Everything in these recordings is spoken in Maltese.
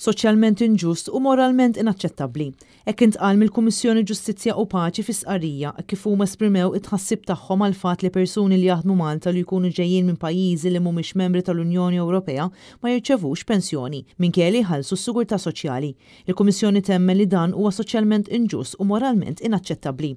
soċjalment inġust u moralment inaċċettabbli. Hekk intqal mill-Kummissjoni Ġustizzja u Paċi fi stqarrija hekk kif huma esprimew it-tħassib tagħhom għall-fatt li persuni li jaħdmu Malta li jkunu ġejjin minn pajjiżi li mhumiex membri tal-Unjoni Ewropea ma jirċevux pensjoni minkejja li jħallsu s-sigurtà soċjali. Il-Kummissjoni temmen li dan huwa soċjalment inġust u moralment inaċċettabbli.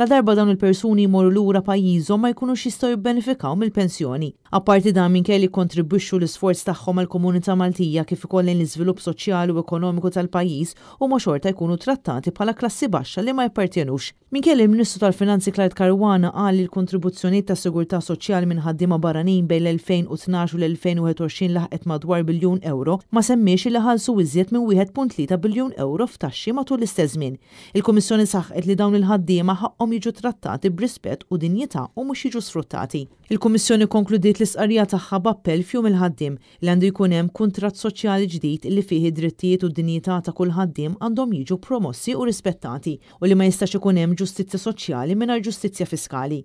Ladarba dawn il-persuni jmorru lura pajjiżhom ma jkunux jistgħu jibbenefikaw mill-pensjoni. Apparti dan, minkejja li jikkontribwixxu l-isforz tagħhom għall-komunità Maltija kif ukoll lejn l-iżvilupp soċjali u ekonomiku tal-pajjiż, huma xorta jkunu trattati bħala klassi baxxa li ma jappartjenux. Minkejja li l-Ministru tal-Finanzi Clyde Caruana qal li l-kontribuzzjonijiet tas-sigurtà soċjali minn ħaddiema barranin bejn l-2012 u l-2021 laħqet madwar biljun ewro, ma semmiex illi ħallsu iżjed minn 1.3 biljun ewro f'taxxi matul l-istess żmien. Il-Kummissjoni saħqet li dawn il-ħaddiema ħaqqhom jiġu trattati b'rispett u dinjità u mhux jiġu sfruttati. Il-Kummissjoni kkonkludiet l-istqarrija tagħha b'appell f'Jum il-Ħaddiem li għandu jkun hemm kuntratt soċjali ġdid li fih id-drittijiet u d-dinjità ta' kull ħaddiem għandhom jiġu promossi u rispettati u li ma jistax ikun hemm ġustizzja soċjali mingħajr ġustizzja fiskali.